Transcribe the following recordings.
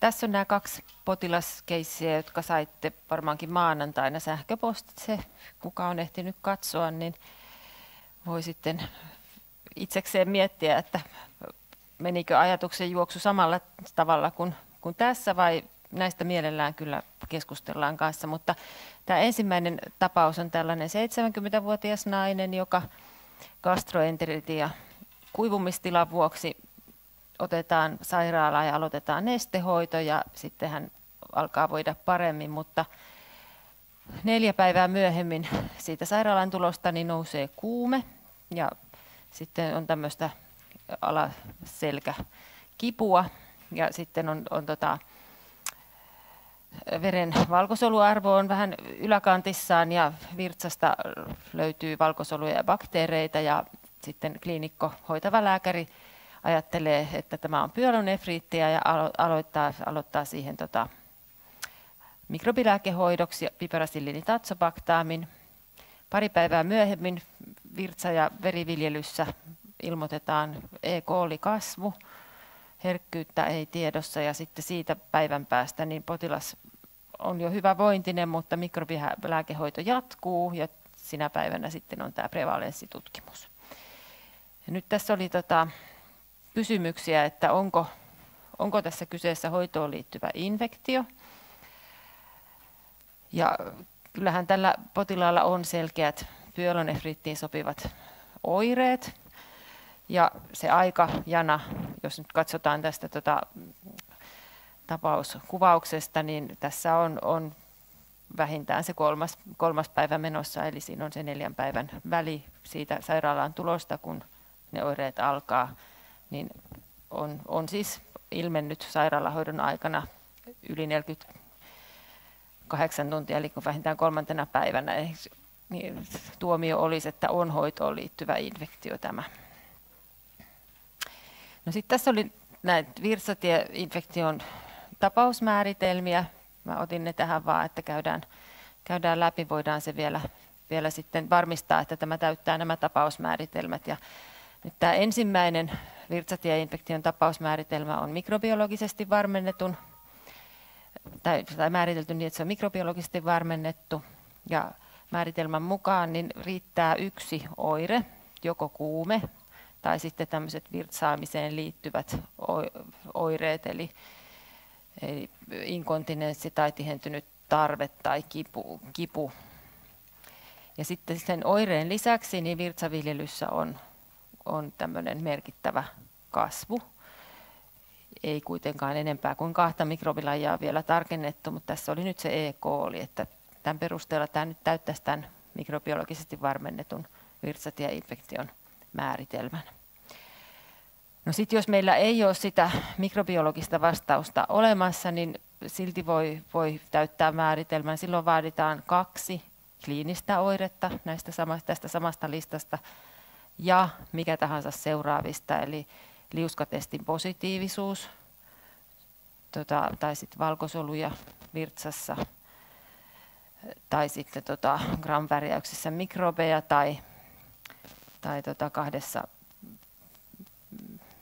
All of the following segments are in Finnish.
tässä on nämä kaksi potilaskeissiä, jotka saitte varmaankin maanantaina sähköpostitse. Kuka on ehtinyt katsoa, niin voi sitten itsekseen miettiä, että menikö ajatuksen juoksu samalla tavalla kuin, kuin tässä vai näistä mielellään kyllä keskustellaan kanssa, mutta tämä ensimmäinen tapaus on tällainen 70-vuotias nainen, joka gastroenteritia kuivumistilan vuoksi otetaan sairaalaan ja aloitetaan nestehoito ja sitten hän alkaa voida paremmin, mutta neljä päivää myöhemmin siitä sairaalan tulosta niin nousee kuume ja sitten on tämmöistä alaselkäkipua ja sitten on, on tota, veren valkosoluarvo on vähän yläkantissaan ja virtsasta löytyy valkosoluja ja bakteereita ja sitten kliinikko, hoitava lääkäri ajattelee, että tämä on pyelonefriittiä ja aloittaa, aloittaa siihen tota, mikrobilääkehoidoksi piperasillinitatsobaktaamin. Pari päivää myöhemmin virtsa- ja veriviljelyssä ilmoitetaan E. coli-kasvu, herkkyyttä ei tiedossa ja sitten siitä päivän päästä niin potilas on jo hyvä vointinen, mutta mikrobilääkehoito jatkuu ja sinä päivänä sitten on tämä prevalenssitutkimus. Ja nyt tässä oli tota, kysymyksiä, että onko, onko tässä kyseessä hoitoon liittyvä infektio. Ja kyllähän tällä potilaalla on selkeät pyelonefrittiin sopivat oireet. Ja se aikajana, jos nyt katsotaan tästä tota, tapauskuvauksesta, niin tässä on, on vähintään se kolmas, kolmas päivä menossa, eli siinä on se neljän päivän väli siitä sairaalaan tulosta, kun ne oireet alkaa, niin on, on siis ilmennyt sairaalahoidon aikana yli 48 tuntia, eli vähintään kolmantena päivänä. Niin tuomio olisi, että on hoitoon liittyvä infektio tämä. No sitten tässä oli näitä virsatieinfektion tapausmääritelmiä. Mä otin ne tähän vaan, että käydään, käydään läpi, voidaan se vielä, vielä sitten varmistaa, että tämä täyttää nämä tapausmääritelmät. Ja nyt tämä ensimmäinen virtsatieinfektion tapausmääritelmä on mikrobiologisesti varmennetun, tai, tai määritelty niin, että se on mikrobiologisesti varmennettu. Ja määritelmän mukaan niin riittää yksi oire, joko kuume tai sitten tämmöiset virtsaamiseen liittyvät oireet, eli, eli inkontinenssi tai tihentynyt tarve tai kipu, kipu. Ja sitten sen oireen lisäksi niin virtsaviljelyssä on on tämmöinen merkittävä kasvu. Ei kuitenkaan enempää kuin kahta mikrobilajaa vielä tarkennettu, mutta tässä oli nyt se E. coli, että tämän perusteella tämä nyt täyttäisi tämän mikrobiologisesti varmennetun virtsatieinfektion määritelmän. No sitten jos meillä ei ole sitä mikrobiologista vastausta olemassa, niin silti voi, voi täyttää määritelmän. Silloin vaaditaan kaksi kliinistä oiretta näistä samasta, tästä samasta listasta ja mikä tahansa seuraavista, eli liuskatestin positiivisuus tota, tai sitten valkosoluja virtsassa tai sitten tota, gram-värjäyksessä mikrobeja tai, tai tota kahdessa,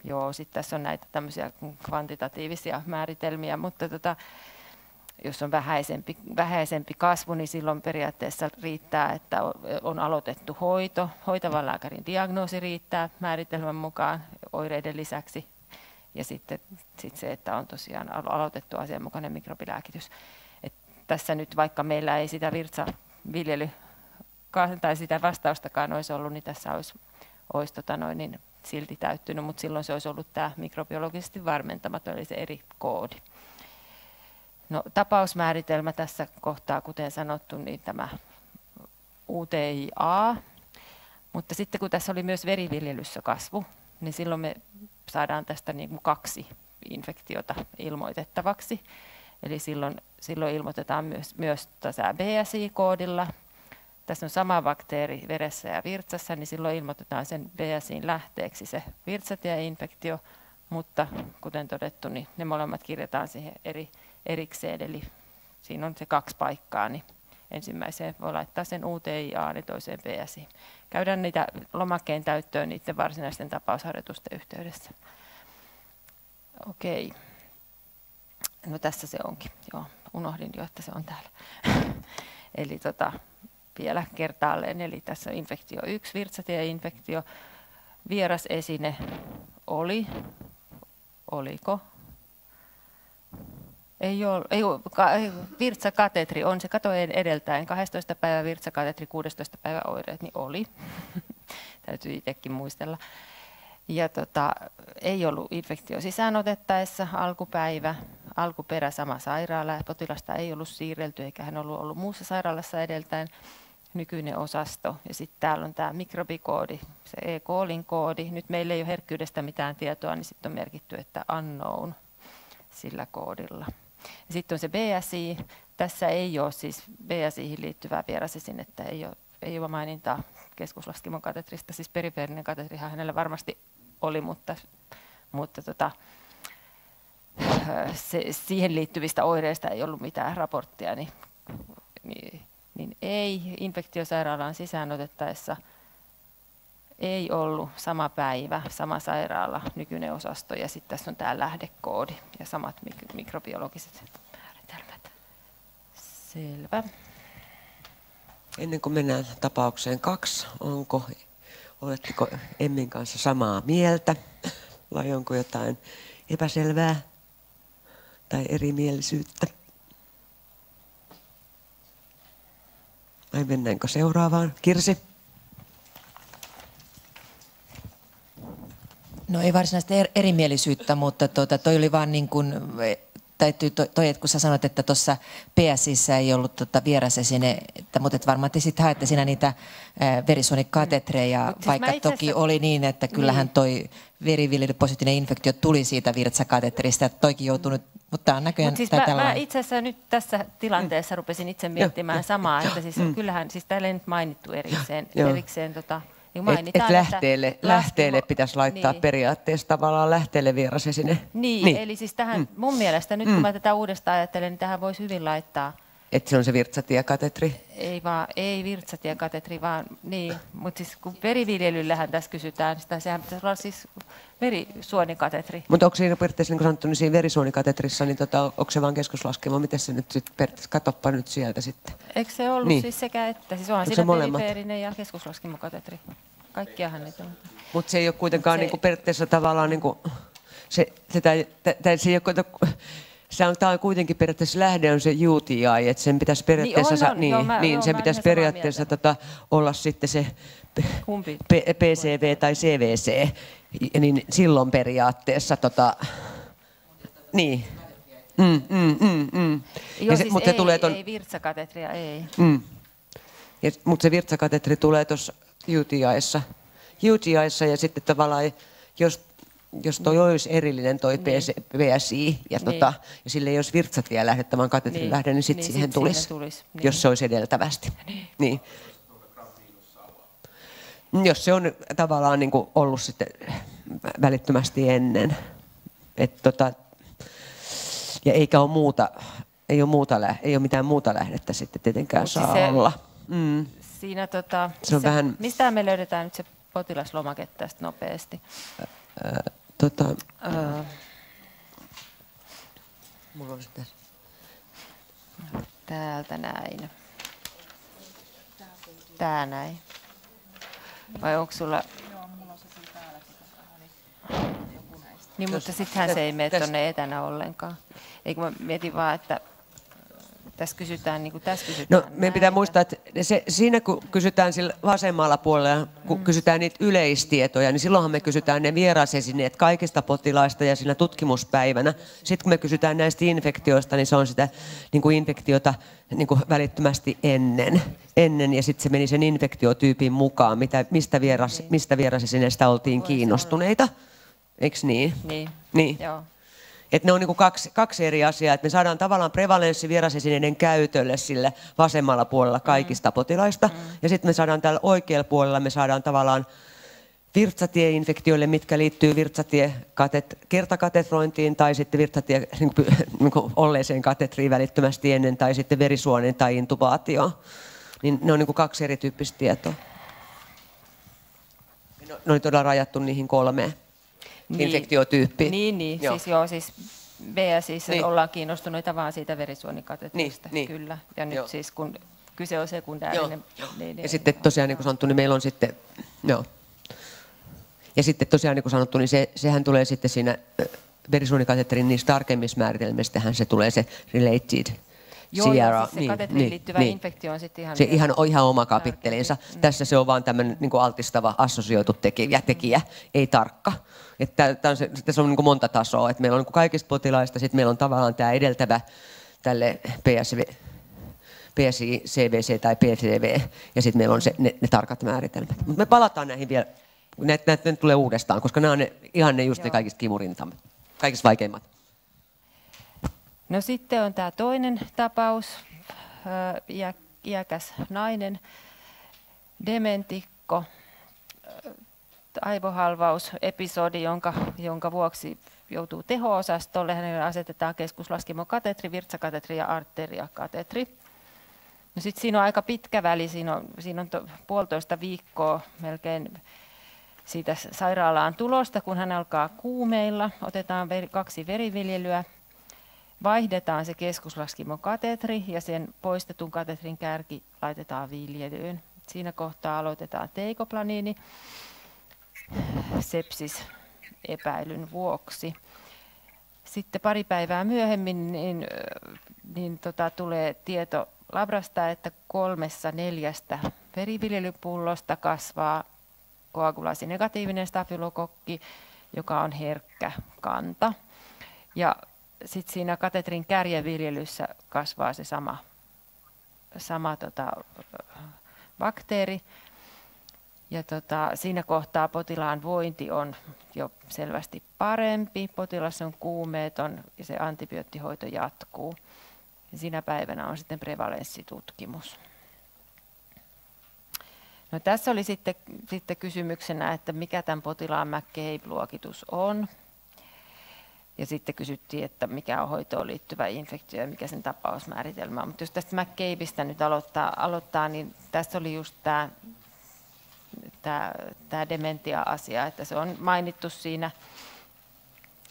joo, sitten tässä on näitä tämmöisiä kvantitatiivisia määritelmiä, mutta tota, jos on vähäisempi, vähäisempi kasvu, niin silloin periaatteessa riittää, että on aloitettu hoito. Hoitavan lääkärin diagnoosi riittää määritelmän mukaan oireiden lisäksi. Ja sitten sit se, että on tosiaan aloitettu asianmukainen mikrobilääkitys. Et tässä nyt vaikka meillä ei sitä virtsaviljely tai sitä vastaustakaan olisi ollut, niin tässä olisi, olisi tota noin, niin silti täyttynyt, mutta silloin se olisi ollut tämä mikrobiologisesti varmentamaton, eli se eri koodi. No, tapausmääritelmä tässä kohtaa, kuten sanottu, niin tämä UTIA, mutta sitten kun tässä oli myös veriviljelyssä kasvu, niin silloin me saadaan tästä niin kuin kaksi infektiota ilmoitettavaksi. Eli silloin, silloin ilmoitetaan myös, myös BSI-koodilla. Tässä on sama bakteeri veressä ja virtsassa, niin silloin ilmoitetaan sen BSIin lähteeksi se virtsatieinfektio, mutta kuten todettu, niin ne molemmat kirjataan siihen eri erikseen, eli siinä on se kaksi paikkaa, niin ensimmäiseen voi laittaa sen UTIA ja toiseen PSI. Käydään niitä lomakkeen täyttöön niiden varsinaisten tapausharjoitusten yhteydessä. Okei. No tässä se onkin, joo. Unohdin jo, että se on täällä. Eli tota, vielä kertaalleen. Eli tässä on infektio 1, virtsatieinfektio. Vieras esine oli, oliko? Ei ole, ei ole ka, virtsakatetri on se katojen edeltäen, 12 päivä virtsakatetri, 16 päivä oireet, niin oli. Täytyy itsekin muistella. Ja tota, ei ollut infektio sisäänotettaessa alkupäivä, alkuperä sama sairaala potilasta ei ollut siirrelty eikä hän ollut ollut muussa sairaalassa edeltäen nykyinen osasto. Ja sitten täällä on tämä mikrobikoodi, se E-koolin koodi. Nyt meillä ei ole herkkyydestä mitään tietoa, niin sitten on merkitty, että unknown sillä koodilla. Sitten on se BSI. Tässä ei ole siis BSIhin liittyvää että ei ole, ei ole mainintaa keskuslaskimon katetrista. Siis perifeerinen katetrihan hänellä varmasti oli, mutta, mutta tota, se, siihen liittyvistä oireista ei ollut mitään raporttia, niin, niin, niin ei infektiosairaalaan sisään otettaessa ei ollut sama päivä, sama sairaala, nykyinen osasto ja sitten tässä on tämä lähdekoodi ja samat mik- mikrobiologiset määritelmät. Selvä. Ennen kuin mennään tapaukseen kaksi, onko, oletteko Emmin kanssa samaa mieltä vai onko jotain epäselvää tai erimielisyyttä? Vai mennäänkö seuraavaan? Kirsi? No ei varsinaista er, erimielisyyttä, mutta tuota, toi oli vaan niin kuin, täytyy toi, toi että kun sä sanoit, että tuossa PSissä ei ollut tota vierasesine, että, mutta et varmaan te sitten haette siinä niitä äh, verisuonikatetreja, siis vaikka toki asiassa... oli niin, että kyllähän niin. toi veriviljelypositiivinen infektio tuli siitä virtsakateterista, että toikin joutuu nyt mutta tämä on näköjään siis mä, mä itse asiassa nyt tässä tilanteessa mm. rupesin itse miettimään samaa, että siis mm. kyllähän, siis täällä ei nyt mainittu erikseen, erikseen tota, niin et, et lähteelle, että lähteelle pitäisi laittaa niin. periaatteessa tavallaan lähteelle vierase sinne. Niin, niin, eli siis tähän mm. mun mielestä nyt mm. kun mä tätä uudestaan ajattelen, niin tähän voisi hyvin laittaa että se on se virtsatiekatetri? Ei vaan, ei virtsatiekatetri, vaan niin. Mutta siis kun veriviljelyllähän tässä kysytään, sitä sehän pitäisi olla siis verisuonikatetri. Mutta onko siinä periaatteessa, niin kuin sanottu, niin siinä verisuonikatetrissa, niin tota, onko se vaan keskuslaskema? Miten se nyt sitten periaatteessa, katoppa nyt sieltä sitten. Eikö se ollut niin. siis sekä että? Siis onhan siinä perifeerinen ja keskuslaskemakatetri. Kaikkiahan niitä on. Mutta se ei ole kuitenkaan se... niin kuin periaatteessa tavallaan, niin kuin, se, se, se, se ei ole se on, tämä on kuitenkin periaatteessa lähde on se UTI, että sen pitäisi periaatteessa, niin, on, on. Niin, joo, mä, niin joo, sen pitäisi periaatteessa tota, olla sitten se Kumpi? P- PCV tai CVC, niin silloin periaatteessa tota, niin. Mm, mm, mm, mm. Joo, se, siis mutta ei, se tulee ton, ei virtsakatetria, ei. Mm. Ja, mutta se virtsakatetri tulee tuossa UTIissa, UTIissa ja sitten tavallaan, jos jos toi olisi erillinen toi niin. PSI ja, niin. tota, ja sille ei olisi virtsat vielä lähdettämään katetrin niin. lähde, niin sitten niin, siihen sit tulisi, siihen tulisi niin. jos se olisi edeltävästi. Niin. niin. Jos se on tavallaan niin kuin ollut sitten välittömästi ennen. Et tota, ja eikä ole muuta, ei ole, muuta, ei ole mitään muuta lähdettä sitten tietenkään Mut saa se, olla. Mm. Siinä tota, se on se, vähän... Mistä me löydetään nyt se potilaslomake tästä nopeasti? tota, uh, mulla on sitä. Täältä näin. Tää näin. Vai onko sulla... Niin, mutta sittenhän se ei mene tuonne etänä ollenkaan. Eikö mä mietin vaan, että tässä kysytään, niin kuin tässä kysytään. No, meidän pitää muistaa, että se, siinä kun kysytään sillä vasemmalla puolella, kun mm. kysytään niitä yleistietoja, niin silloinhan me kysytään ne vierasesineet kaikista potilaista ja siinä tutkimuspäivänä. Sitten kun me kysytään näistä infektioista, niin se on sitä niin kuin infektiota niin kuin välittömästi ennen. ennen ja sitten se meni sen infektiotyypin mukaan, mitä, mistä, vieras, mistä vierasesineestä oltiin kiinnostuneita. Eikö niin? Niin, niin. joo. Että ne on niin kaksi, kaksi eri asiaa, että me saadaan tavallaan prevalenssi vierasesineiden käytölle sille vasemmalla puolella kaikista mm. potilaista, mm. ja sitten me saadaan tällä oikealla puolella, me saadaan tavallaan virtsatieinfektioille, mitkä liittyy virtsatie kertakatetrointiin tai sitten virtsatie niin kuin, niin kuin olleeseen katetriin välittömästi ennen tai sitten verisuonen tai intubaatio. Niin ne on niin kuin kaksi erityyppistä tietoa. Ne on todella rajattu niihin kolmeen niin, infektiotyyppi. Niin, niin. Joo. Siis, joo, siis BSissä Niin. niin. ollaan kiinnostuneita vaan siitä verisuonikatetrista, Niin, niin. kyllä. Ja nyt Joo. siis kun kyse on sekundäärinen... Niin, niin, Ja sitten tosiaan niin kuin sanottu, niin meillä on sitten, joo. Ja sitten tosiaan niin kuin sanottu, niin se, sehän tulee sitten siinä ö, verisuonikatetterin niissä tarkemmissa määritelmistähän se tulee se related Joo, ja siis se katetriin liittyvä infektio on sitten ihan... Se vielä- ihan, on ihan oma kapittelinsa. Tässä se on vaan tämmöinen niin altistava assosioitu tekijä, tekijä ei tarkka. Että tää on se, tässä on niin kuin monta tasoa. Että meillä on niin kuin kaikista potilaista, sitten meillä on tavallaan tämä edeltävä tälle PSV, PSI, CVC tai PCV, ja sitten meillä on se, ne, ne tarkat määritelmät. Mutta me palataan näihin vielä, näitä, näitä tulee uudestaan, koska nämä on ne, ihan ne just ne Joo. kaikista kimurintamme, kaikista vaikeimmat. No sitten on tämä toinen tapaus, iäkäs nainen, dementikko, aivohalvausepisodi, jonka, jonka vuoksi joutuu teho-osastolle. Hänelle asetetaan keskuslaskimokatetri, virtsakatetri ja arteriakatetri. No sitten siinä on aika pitkä väli, siinä on, siinä on to, puolitoista viikkoa melkein siitä sairaalaan tulosta, kun hän alkaa kuumeilla. Otetaan veri, kaksi veriviljelyä, vaihdetaan se keskuslaskimokatetri ja sen poistetun katetrin kärki laitetaan viljelyyn. Siinä kohtaa aloitetaan teikoplaniini sepsis epäilyn vuoksi. Sitten pari päivää myöhemmin niin, niin tota, tulee tieto labrasta, että kolmessa neljästä veriviljelypullosta kasvaa koagulaasinegatiivinen stafylokokki, joka on herkkä kanta. Ja sitten siinä katetrin kärjeviljelyssä kasvaa se sama, sama tota, bakteeri. Ja tota, siinä kohtaa potilaan vointi on jo selvästi parempi, potilas on kuumeeton ja se antibioottihoito jatkuu. Ja siinä päivänä on sitten prevalenssitutkimus. No, tässä oli sitten, sitten kysymyksenä, että mikä tämän potilaan McCabe-luokitus on. Ja sitten kysyttiin, että mikä on hoitoon liittyvä infektio ja mikä sen tapausmääritelmä on. Mutta jos tästä McCabeista nyt aloittaa, aloittaa niin tässä oli just tämä, tämä, tämä dementia-asia, että se on mainittu siinä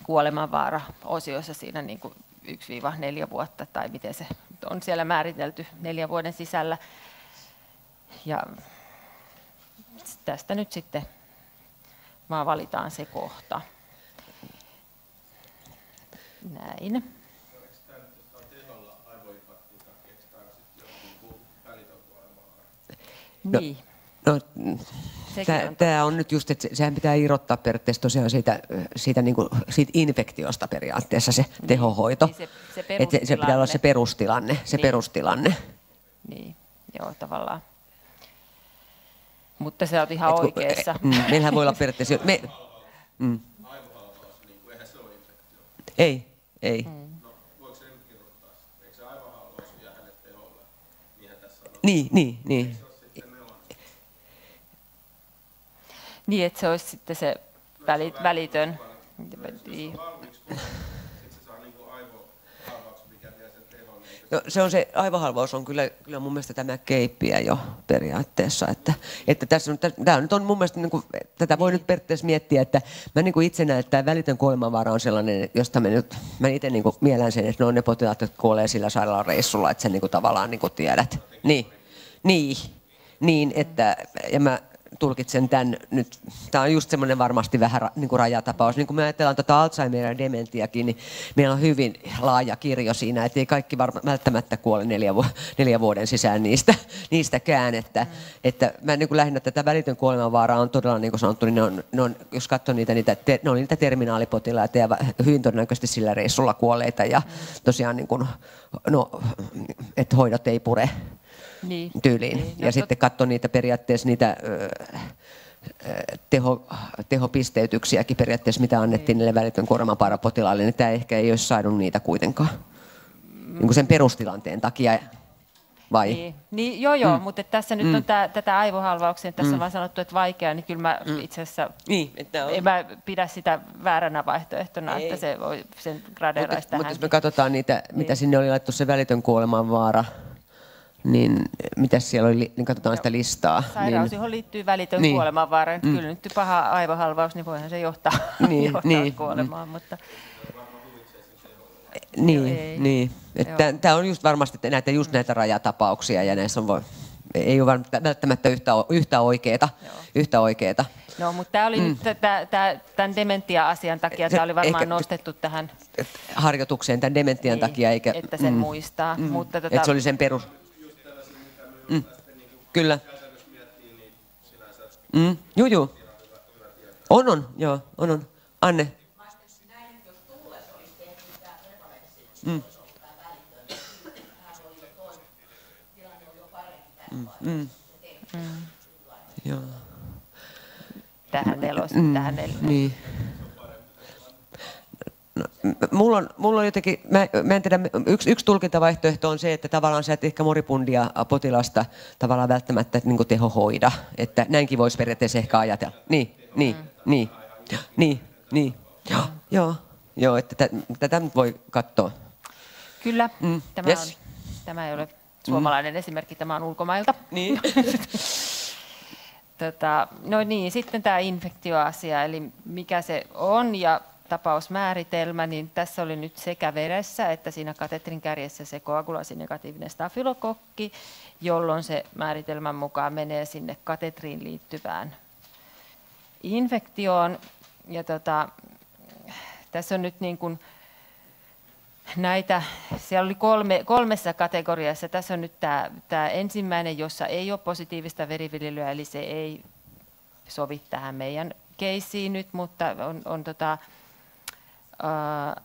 kuolemanvaara-osiossa siinä niin kuin 1-4 vuotta, tai miten se on siellä määritelty neljän vuoden sisällä. Ja tästä nyt sitten vaan valitaan se kohta. Näin. Niin, No, on Tämä on nyt just, että se- sehän pitää irrottaa periaatteessa tosiaan siitä, siitä, niin kuin, siitä infektiosta periaatteessa se tehohoito. Niin se- se Et se, se pitää olla se perustilanne, se Niin. perustilanne. Niin, joo, tavallaan. Mutta sä oot ihan Et kun- oikeassa. Mm, meillähän voi olla periaatteessa... Me, mm. Ei, ei. Mm. Niin, niin, niin. Niin, että se olisi sitten se väli, välitön. Niin. No, se on se aivohalvaus on kyllä, kyllä mun mielestä tämä keippiä jo periaatteessa. Että, että tässä on, tämä nyt on mun mielestä, niin kuin, tätä voi nyt periaatteessa miettiä, että mä niin kuin itse näen, että tämä välitön kuolemanvaara on sellainen, josta me nyt, mä itse niin kuin mielän sen, että ne on ne potilaat, jotka kuolee sillä sairaalan reissulla, että sä niin kuin tavallaan niin kuin tiedät. Niin, niin, niin, että, ja mä tulkitsen tämän nyt, tämä on just semmoinen varmasti vähän ra, niin kuin rajatapaus. Niin kuin me ajatellaan tuota Alzheimer ja dementiakin, niin meillä on hyvin laaja kirjo siinä, että ei kaikki varma, välttämättä kuole neljä, vu, neljä vuoden sisään niistä, niistäkään. Että, mm. että mä niin kuin lähinnä tätä välitön kuolemanvaaraa on todella, niin kuin sanottu, niin ne on, ne on, jos katsoo niitä, niitä te, ne on niitä terminaalipotilaita ja hyvin todennäköisesti sillä reissulla kuolleita ja tosiaan niin kuin, no, että hoidot ei pure Niin. tyyliin. Niin, no ja tot- sitten katso niitä periaatteessa niitä ö, ö, teho, tehopisteytyksiäkin periaatteessa, mitä annettiin niille välitön kuormapaarapotilaille, niin tämä ehkä ei olisi saanut niitä kuitenkaan. Niin kuin sen perustilanteen takia. Vai? Niin, niin, joo joo, mm. mutta että tässä nyt on tää, tätä aivohalvauksia, tässä on vaan sanottu, että vaikea, niin kyllä mä mm. itse asiassa Niin, että on. en mä pidä sitä vääränä vaihtoehtona, Ei. että se voi sen Mutta gradeeraisi mut jos me katsotaan niitä, mitä Niin. sinne oli laittu se välitön kuolemanvaara, niin mitä siellä oli, niin katsotaan sitä listaa. Sairaus, niin, johon liittyy välitön Niin. niin. kuolemanvaara. Mm. Kyllä nyt paha aivohalvaus, niin voihan se johtaa, Niin, johtaa niin. kuolemaan. Mutta, Niin, ei. niin. Tämä on just varmasti näitä, just näitä rajatapauksia ja näissä on voi, ei ole välttämättä yhtä, yhtä oikeeta. Yhtä oikeeta. No, mutta tämä oli mm. nyt tämän dementia-asian takia, tämä oli varmaan Eikä, nostettu tähän harjoitukseen tämän dementian niin, takia. Eikä, että sen mm, muistaa. Mm, mutta tota, että se oli sen perus. Mm, kyllä. Mm, juu, juu. On, on, joo, on, on. Anne. Mm. Mm. Mm. Mm. Joo. Tähän nelos, mm. tähän nel- niin. Mulla, on, mulla on jotenkin, mä, mä en tiedä, yksi, yksi tulkintavaihtoehto on se, että tavallaan sä et ehkä moripundia potilasta tavallaan välttämättä niin kuin teho hoida. Että näinkin voisi periaatteessa ehkä ajatella. Niin, niin, niin, niin, niin. Joo, joo, joo että tätä nyt voi katsoa. Kyllä, mm. tämä, yes. on, tämä ei ole suomalainen mm. esimerkki, tämä on ulkomailta. Niin. tota, no niin, sitten tämä infektioasia, eli mikä se on ja tapausmääritelmä, niin tässä oli nyt sekä veressä että siinä katetrin kärjessä se koagulasinegatiivinen stafylokokki, jolloin se määritelmän mukaan menee sinne katetriin liittyvään infektioon. Ja tota, tässä on nyt niin kuin näitä, siellä oli kolme, kolmessa kategoriassa. Tässä on nyt tämä, tämä ensimmäinen, jossa ei ole positiivista veriviljelyä, eli se ei sovi tähän meidän keissiin nyt, mutta on, on tota, ää,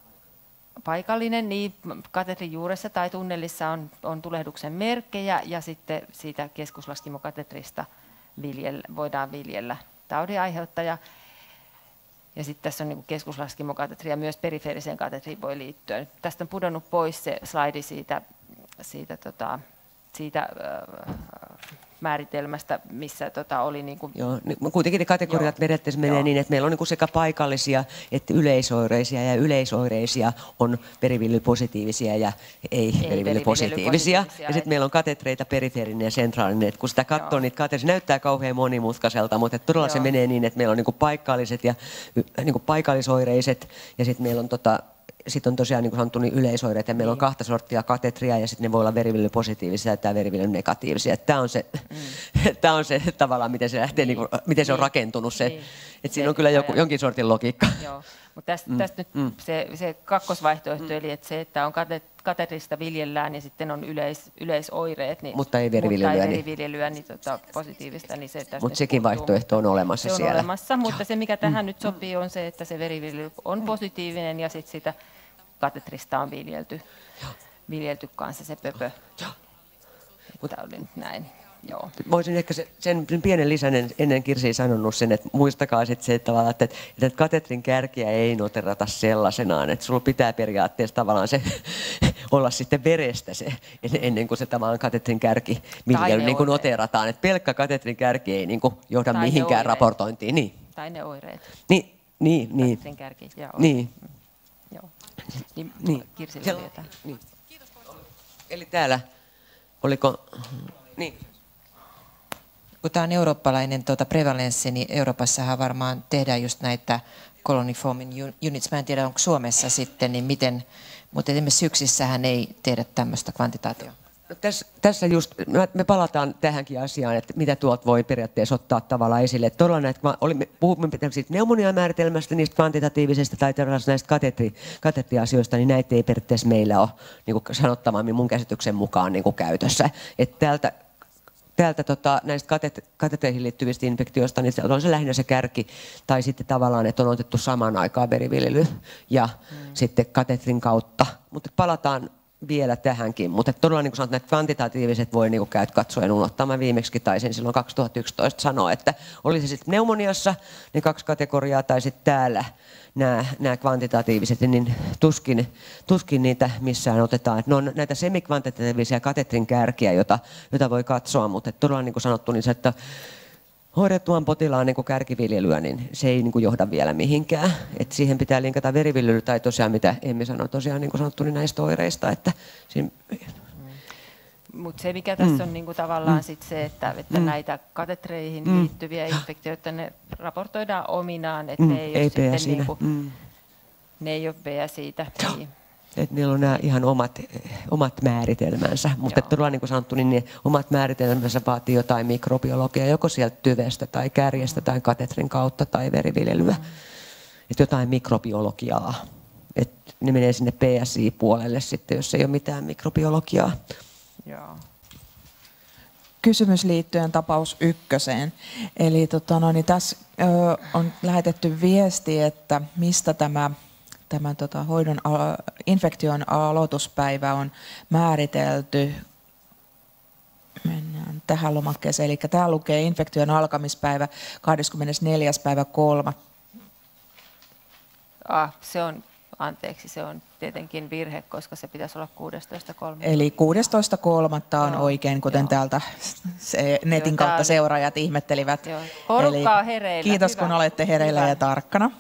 paikallinen, niin katetrin juuressa tai tunnelissa on, on tulehduksen merkkejä ja sitten siitä keskuslaskimokatetrista viljellä, voidaan viljellä taudin aiheuttaja. Ja sitten tässä on niin keskuslaskimokatetri ja myös perifeeriseen katetriin voi liittyä. Tästä on pudonnut pois se slaidi siitä, siitä, tota, siitä äh, määritelmästä, missä tota, oli... Niin kuin... Joo, niin kuitenkin ne kategoriat periaatteessa menee Joo. niin, että meillä on niin sekä paikallisia että yleisoireisia, ja yleisoireisia on perivillypositiivisia ja ei, ei perivillypositiivisia. Ja sitten meillä on katetreita, perifeerinen ja sentraalinen. Et kun sitä katsoo, niin katetre, se näyttää kauhean monimutkaiselta, mutta todella Joo. se menee niin, että meillä on niin paikalliset ja niin paikallisoireiset, ja sitten meillä on tota, sitten on tosiaan niin kuin sanottu niin yleisoireet, ja meillä niin. on kahta sorttia katetria, ja sitten ne voi olla positiivisia tai negatiivisia. Tämä on, se, mm. tämä on se tavallaan, miten se lähtee, niin. Niin kuin, miten se on niin. rakentunut. Se, niin. että siinä on kyllä joku, jonkin sortin logiikka. Joo. Mutta tästä, mm. tästä nyt mm. se, se kakkosvaihtoehto, mm. eli että se, että on katetrista viljellään ja sitten on yleis, yleisoireet, niin, mutta ei veriviljelyä, mutta ei veriviljelyä niin, niin tota, positiivista, niin se Mutta sekin puuttuu. vaihtoehto on olemassa se siellä. on olemassa, mutta se mikä tähän mm. nyt sopii on se, että se veriviljely on positiivinen ja sitten sitä katetrista on viljelty, viljelty kanssa se pöpö. Mutta oli nyt näin. Joo. Voisin ehkä sen, sen pienen lisän ennen Kirsi sanonut sen, että muistakaa sitten se, että, että, että katetrin kärkiä ei noterata sellaisenaan, että sulla pitää periaatteessa tavallaan se olla sitten verestä se, ennen kuin se tavallaan katetrin kärki viljely niin kuin noterataan. Että pelkkä katetrin kärki ei niin kuin johda tai mihinkään raportointiin. Niin. Tai ne oireet. Niin, niin, niin. Katetrin kärki ja oireet. Niin. Niin, niin. Kirsillä oli jotain. Niin. Eli täällä, oliko... Niin. Kun tämä on eurooppalainen tuota prevalenssi, niin Euroopassahan varmaan tehdään just näitä colony forming units. Mä en tiedä, onko Suomessa sitten, niin miten, mutta esimerkiksi syksissähän ei tehdä tämmöistä kvantitaatiota. No tässä, tässä just, me palataan tähänkin asiaan, että mitä tuot voi periaatteessa ottaa tavallaan esille. Että todella näitä, olimme, puhumme siitä pneumoniamääritelmästä, niistä kvantitatiivisista tai näistä katetri, katetriasioista, niin näitä ei periaatteessa meillä ole niin kuin sanottavammin mun käsityksen mukaan niin kuin käytössä. Että täältä täältä tota, näistä katet, kateteihin liittyvistä infektioista, niin se on se lähinnä se kärki, tai sitten tavallaan, että on otettu samaan aikaan veriviljely ja mm. sitten katetrin kautta. Mutta palataan vielä tähänkin, mutta todella niin kuin sanot, että kvantitatiiviset voi niin käydä katsoen unohtaa. Mä viimeksi taisin silloin 2011 sanoa, että oli se sitten pneumoniassa, niin kaksi kategoriaa, tai sitten täällä nämä, nämä kvantitatiiviset, niin tuskin, tuskin niitä missään otetaan. Että ne on näitä semikvantitatiivisia katetrin kärkiä, jota, jota voi katsoa, mutta todella niin kuin sanottu, niin se, että hoidettuaan potilaan niin kärkiviljelyä, niin se ei niin kuin johda vielä mihinkään. Et siihen pitää linkata veriviljely tai tosiaan, mitä Emmi sanoi, tosiaan niin kuin sanottu, niin näistä oireista. Että siinä... Mutta se, mikä tässä mm. on niin kuin tavallaan mm. sit se, että, että mm. näitä katetreihin mm. liittyviä infektioita, ne raportoidaan ominaan, että mm. ne ei, ei ole sitten niin kuin, mm. ne ei ole siitä. Niin. Että niillä on nämä ihan omat, omat määritelmänsä, mutta todella niin kuin sanottu, niin ne omat määritelmänsä vaatii jotain mikrobiologiaa, joko sieltä tyvestä tai kärjestä tai katetrin kautta tai veriviljelyä. Mm. Että jotain mikrobiologiaa. Että ne menee sinne PSI-puolelle sitten, jos ei ole mitään mikrobiologiaa. Joo. kysymys liittyen tapaus ykköseen. Eli tota, no, niin tässä ö, on lähetetty viesti, että mistä tämä, tämä tota, hoidon alo- infektion aloituspäivä on määritelty. Mennään tähän lomakkeeseen. Eli tämä lukee infektion alkamispäivä 24. päivä 3. Ah, se on, anteeksi, se on tietenkin virhe, koska se pitäisi olla 16.3. Eli 16.3. on Joo, oikein, kuten joo. täältä se netin Joo, kautta seuraajat ihmettelivät. Joo. Porukka on hereillä, Kiitos, hyvä. kun olette hereillä Hyvä. ja tarkkana.